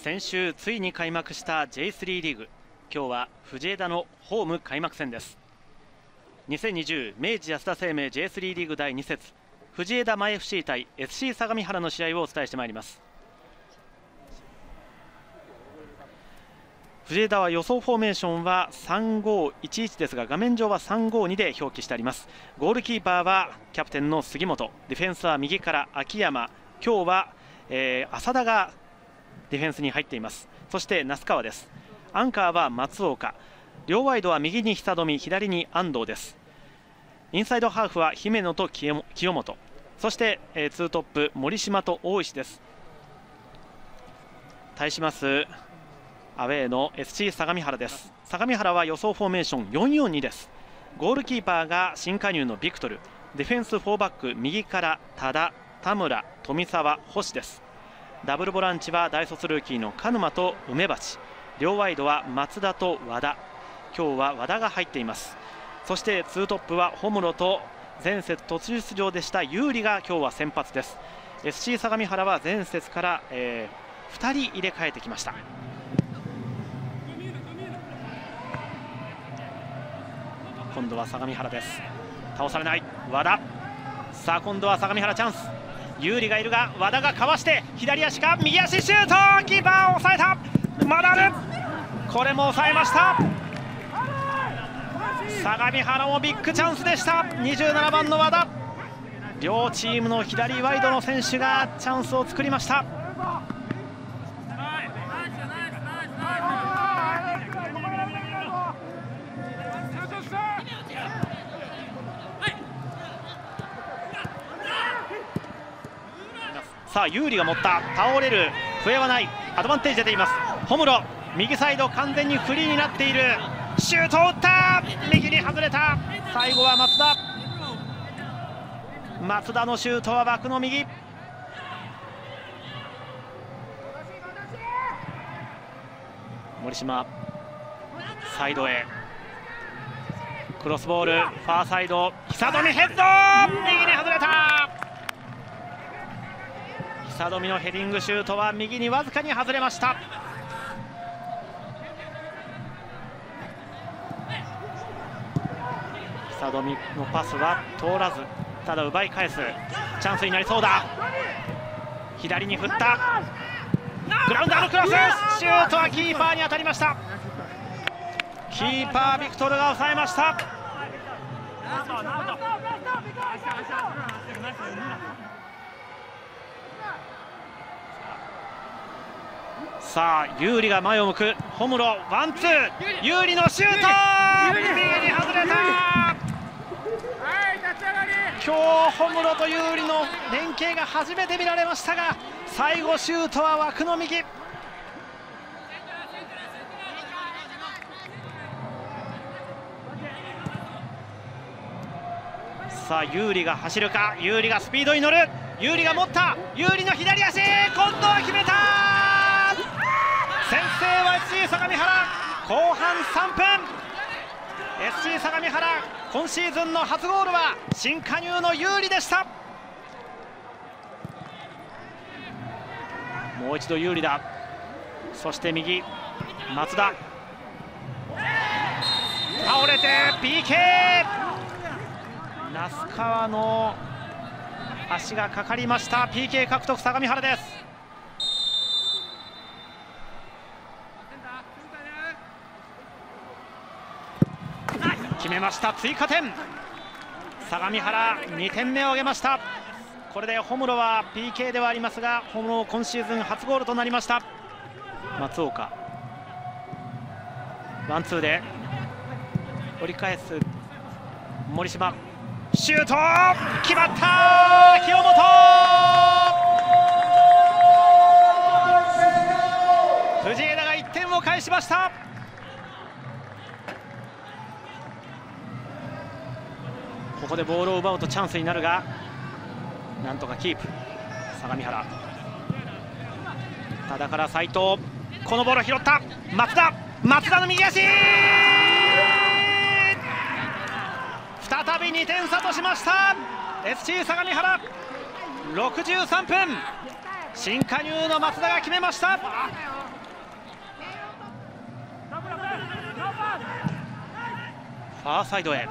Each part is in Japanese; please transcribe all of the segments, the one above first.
先週ついに開幕した J3 リーグ。今日は藤枝のホーム開幕戦です。2020明治安田生命 J3 リーグ第2節藤枝前 FC 対 SC 相模原の試合をお伝えしてまいります。藤枝は予想フォーメーションは3511ですが画面上は352で表記してあります。ゴールキーパーはキャプテンの杉本ディフェンスは右から秋山今日は、えー、浅田がディフェンスに入っています。そして那須川です。アンカーは松岡。両ワイドは右に久富左に安藤です。インサイドハーフは姫野と清本。そして、えー、ツートップ森島と大石です。対しますアウェーの SC 相模原です。相模原は予想フォーメーション442です。ゴールキーパーが新加入のビクトル。ディフェンス4バック右から多田田村富澤星です。ダブルボランチは大卒ルーキーの鹿沼と梅鉢両ワイドは松田と和田。今日は和田が入っています。そしてツートップはホムロと前節途中出場でした有利が今日は先発です。SC 相模原は前節から、えー、2人入れ替えてきました。今度は相模原です。倒されない。和田。さあ今度は相模原チャンス。有利がいるが和田がかわして左足か右足シュートキーパーを抑えた。まだある。これも抑えました。相模原もビッグチャンスでした。27番の和田。両チームの左ワイドの選手がチャンスを作りました。さあ有利が持った。倒れる。笛はない。アドバンテージ出ています。ホムロ。右サイド。完全にフリーになっている。シュートを打った。右に外れた。最後は松田。松田のシュートは枠の右。森島。サイドへ。クロスボール。ファーサイド。久富ヘッド！右に外れた。久富のヘディングシュートは右にわずかに外れました。久富のパスは通らずただ奪い返すチャンスになりそうだ。左に振った。グラウンダーのクロス。シュートはキーパーに当たりました。キーパービクトルが抑えました。さあ有利が前を向く。ホムロワンツー。有利のシュート。右に外れた。今日ホムロと有利の連携が初めて見られましたが最後シュートは枠の右。さあ有利が走るか？有利がスピードに乗る。有利が持った。有利の左足。今度は決めた先制は SC 相模原。後半3分。SC 相模原今シーズンの初ゴールは新加入の有利でした。もう一度有利だ。そして右松田。倒れて PK 那須川の足がかかりました。PK 獲得相模原です。決めました。追加点。相模原2点目を挙げました。これでホムロは PK ではありますがホムロ今シーズン初ゴールとなりました。松岡。ワンツーで。折り返す森島。シュート!決まった!清本!藤枝が1点を返しました。ここでボールを奪うとチャンスになるがなんとかキープ。相模原。ただから斉藤このボールを拾った。松田松田の右足！再び2点差としました。SC 相模原。63分。新加入の松田が決めました。ファーサイドへ。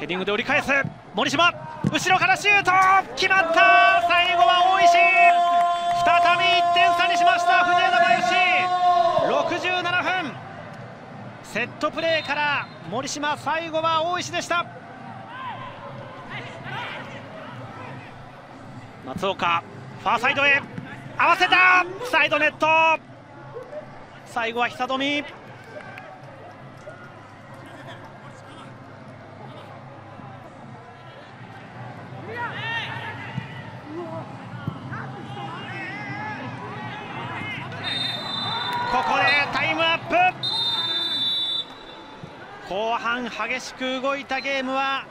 ヘディングで折り返す。森島後ろからシュート。決まった。最後は大石。再び1点差にしました。藤枝林67分。セットプレーから森島最後は大石でした。松岡ファーサイドへ。合わせた。サイドネット。最後は久富。ここでタイムアップ。後半激しく動いたゲームは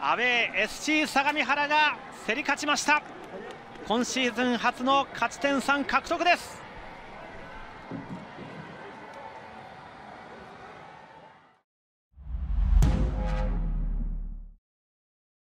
アウェー SC 相模原が競り勝ちました。今シーズン初の勝ち点3獲得です。